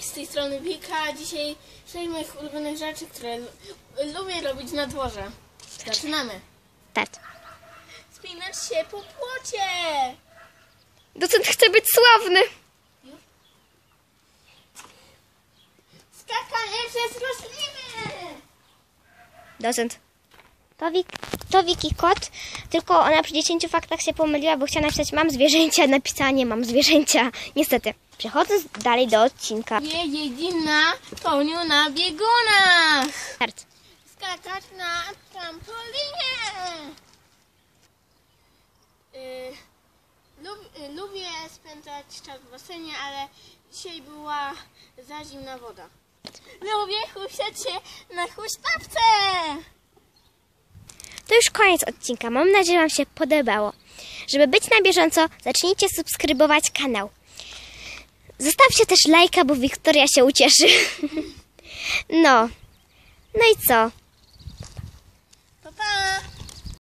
z tej strony Wika. Dzisiaj sześć moich ulubionych rzeczy, które lu- lubię robić na dworze. Zaczynamy. Start. Spinać się po płocie. Docent chce być sławny. Skakanie przez rośliny. Docent. To, Wik, to Wiki kot, tylko ona przy 10 faktach się pomyliła, bo chciała napisać mam zwierzęcia, napisała nie mam zwierzęcia. Niestety. Przechodząc dalej do odcinka. Je jeździ na koniu na biegunach. Start. Skakać na trampolinie. Y, lub, y, lubię spędzać czas w basenie, ale dzisiaj była za zimna woda. Lubię huśtać się na huśtawce. To już koniec odcinka. Mam nadzieję, że Wam się podobało. Żeby być na bieżąco, zacznijcie subskrybować kanał. Zostawcie też lajka, bo Wiktoria się ucieszy. No. No i co?